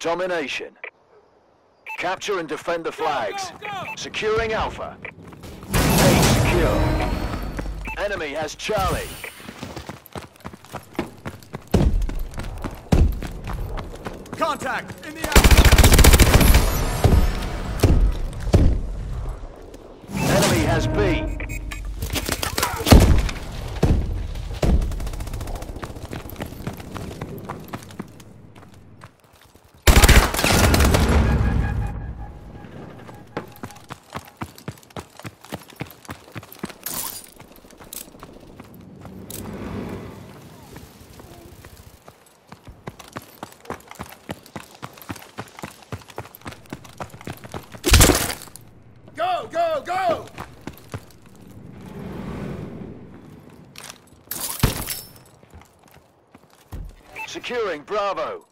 Domination. Capture and defend the flags. Securing Alpha. A secure. Enemy has Charlie. Contact! In the air! Enemy has B. Go, go, go! Securing Bravo.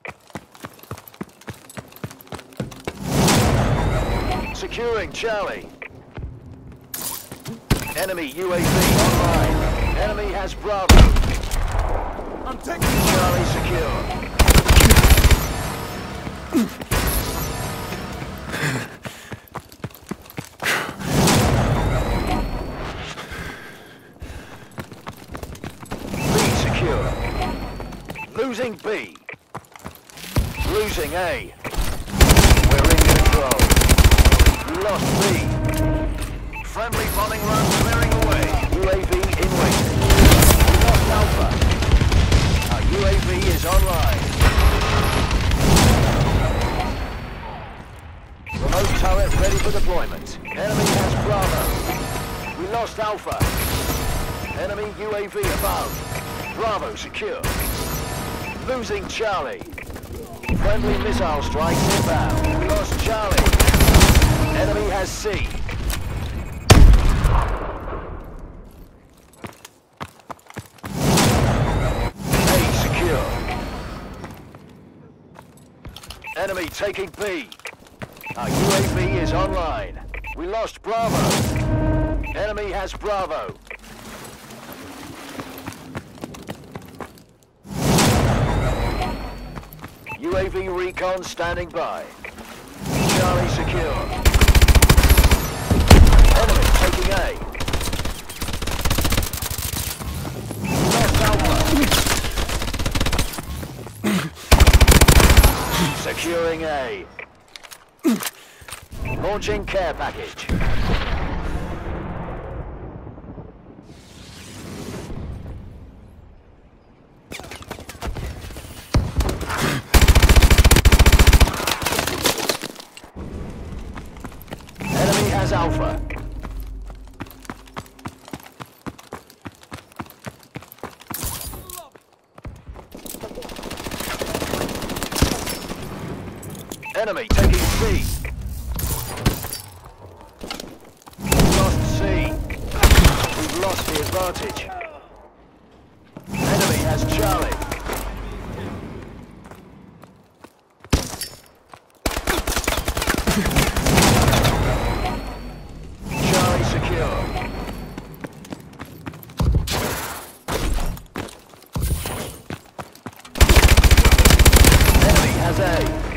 Securing Charlie. Enemy UAV online. Enemy has Bravo. I'm taking Charlie secure. Secure. Losing B. Losing A. We're in control. Lost B. Friendly bombing run clearing away. UAV in waiting. Lost Alpha. Our UAV is online. Remote turret ready for deployment. Enemy has Bravo. We lost Alpha. Enemy UAV above. Bravo secure. Losing Charlie. Friendly missile strikes inbound. Lost Charlie. Enemy has C. A secure. Enemy taking B. Our UAV is online. We lost Bravo. Enemy has Bravo. UAV recon standing by. Charlie secure. Enemy taking A. Lost Alpha. Securing A. Launching care package. Enemy has Alpha. Enemy taking C. We've lost C. We've lost the advantage. Enemy has Charlie secure. Enemy has A.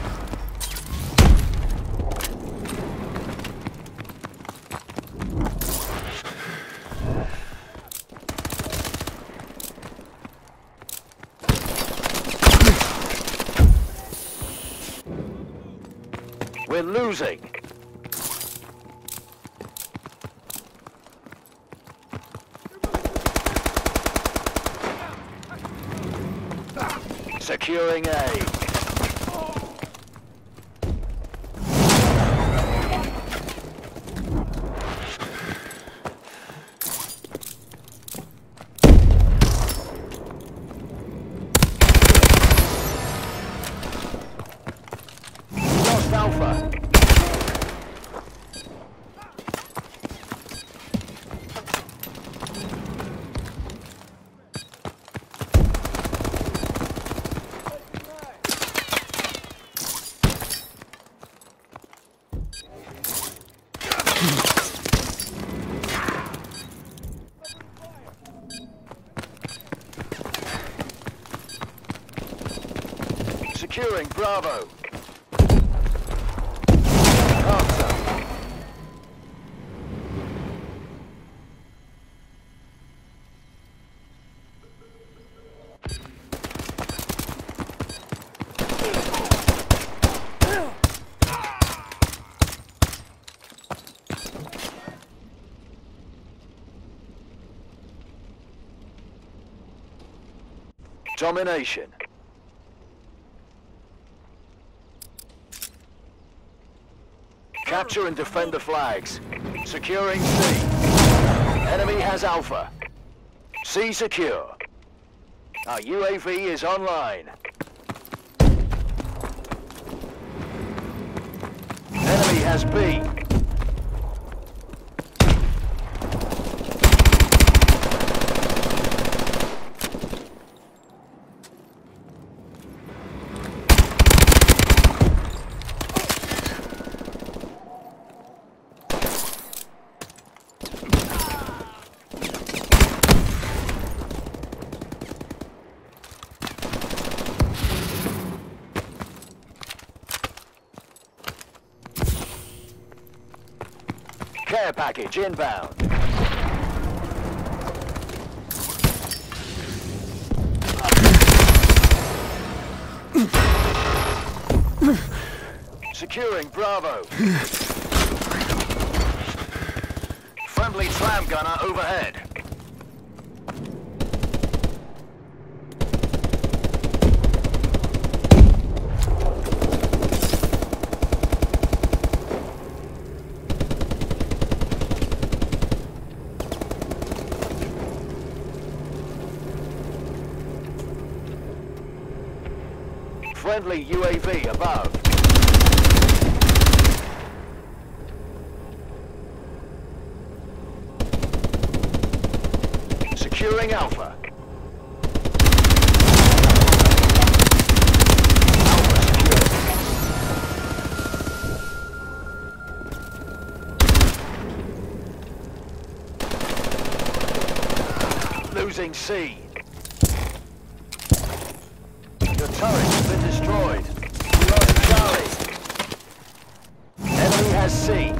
We're losing. Securing A. Bravo. Domination. Capture and defend the flags. Securing C. Enemy has Alpha. C secure. Our UAV is online. Enemy has B. Care package inbound. Securing Bravo. Friendly tram gunner overhead. Friendly UAV above. Securing Alpha. Alpha secure. Losing C. Your turret been destroyed. We lost Charlie. Enemy has C.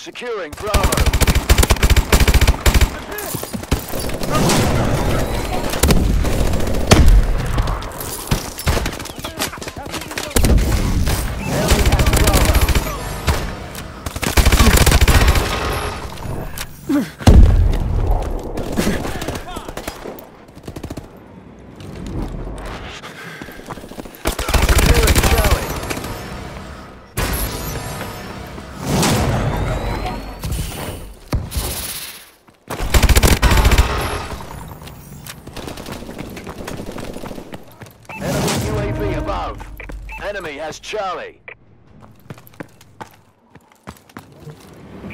Securing Bravo. Enemy has Charlie.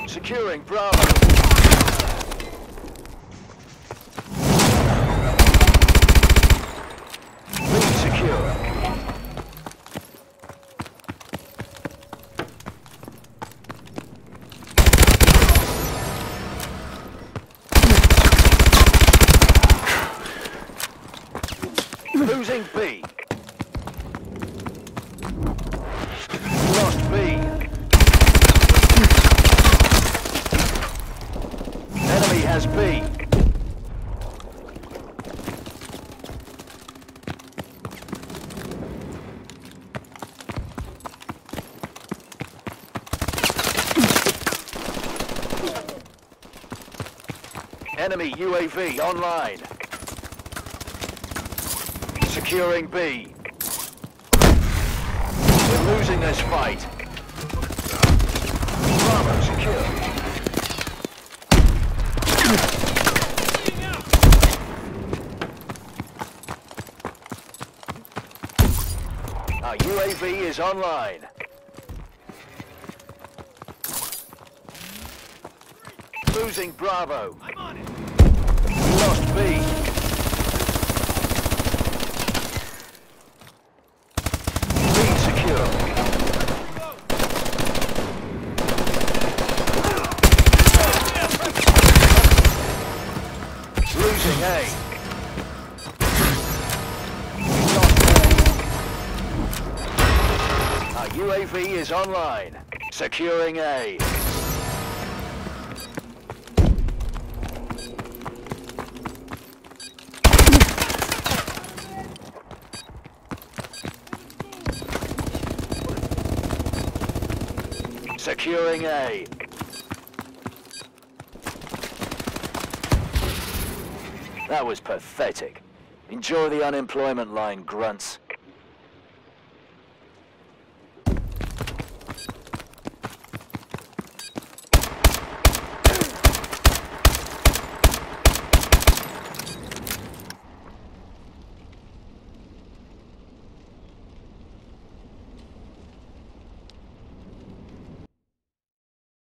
Securing Bravo. Losing B. has B. Enemy UAV online. Securing B. We're losing this fight. Bravo secure. UAV is online. Losing Bravo. Is online. Securing A. Securing A. That was pathetic. Enjoy the unemployment line, grunts.